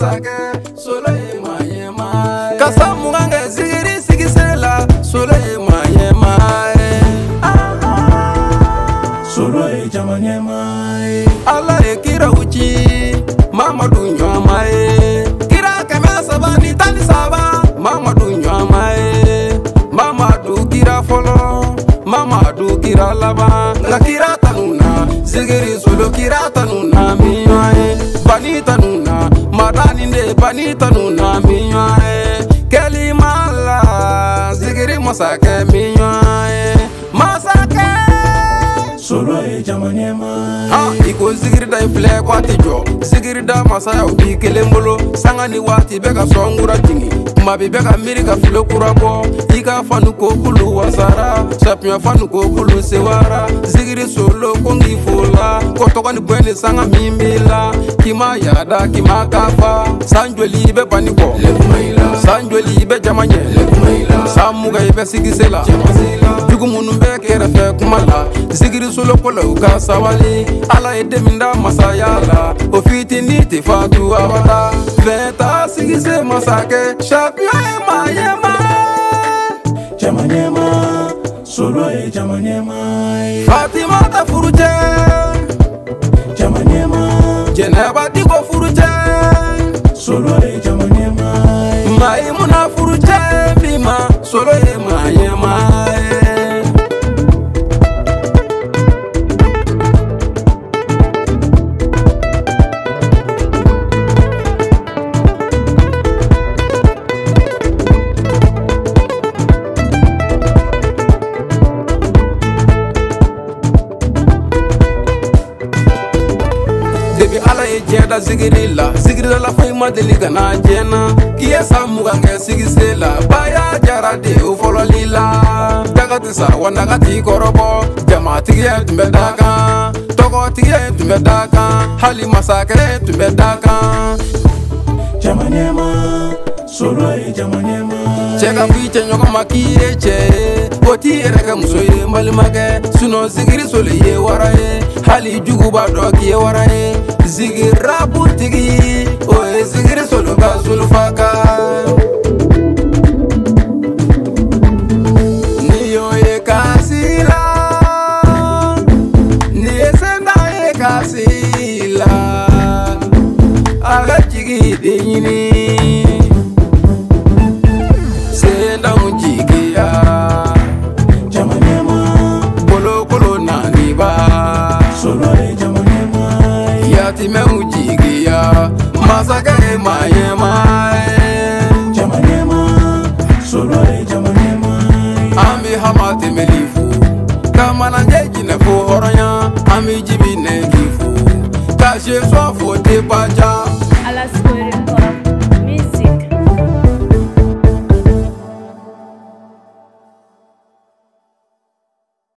sake solo ye ma ye ma ka sa mugan kɛ zigiri sigisere la solo ye ma ye ma solo ye ala ye kiraw kira kɛmɛ saba ni tan Mama saba mamadu Mama ye mamadu kira Mama du kira laban nka kira tanu na zigiri solo kira tanuna na miɲɔ bani panitanu na minyɔn ye eh. kelima la zigiri masakɛ minyɔn ye eh. masakɛ solo ye jamanɛ ma ah, eh. i ko zigirida i filɛ ko a tɛ jɔ zigirida masayaw b'i kelen bolo sanga ni waati bɛɛ ka sɔnkura jigi kuma bi bɛɛ ka miiri ka file kura bɔ i ka fanu kokulu wasara sapiɲɛ fanu kokulu sewara zigiri solo ko ngi fola kɔtɔgɔ ni bɔɛ ni sanga min b'i la k'i ma yada k'i ma kafa san joli i bɛ bani kɔ san joli i bɛ jama ɲɛ san muga i bɛ sigise la jugu minnu bɛ kɛrɛfɛ kuma la zigiri solo ko la u ka sabali ala ye den min da masaya la o fitinin tɛ fatu abada veta singise masake shapya emayema jamanyema solo e jamanyema fatimata furuje jamanyema jeneba diko furuje solo e jamanyema ngai muna furuje bima solo e mayema ala ye diɲɛ da zigiri la zigirila la foyi ma deli ka na diɲɛna k'i ye san mugan kɛ sigise la baya jara de o fɔlɔli la daga tɛ sa wa naga t'i kɔrɔbɔ jamatigiya tun bɛ da kan tɔgɔtigiya tun bɛ da kan hali masakɛ tun bɛ da kan jamanɛma cɛ ka fɔ i cɛɲɔgɔn ma k'i ye cɛ ye o t'i yɛrɛ kɛ muso ye n balimakɛ sinɔn sigiri soli ye wara ye hali jugu b'a dɔ k'i ye wara ye Zigir rabutigi Oye zigir solo gazul faka Ni ye kasila ni esenda ye kasila Aga chigi ni. time uchigia masaka emayema eh. ami hamate melifu kamanangejine fuhoronya ami jibine kifu tashe swafu tepaja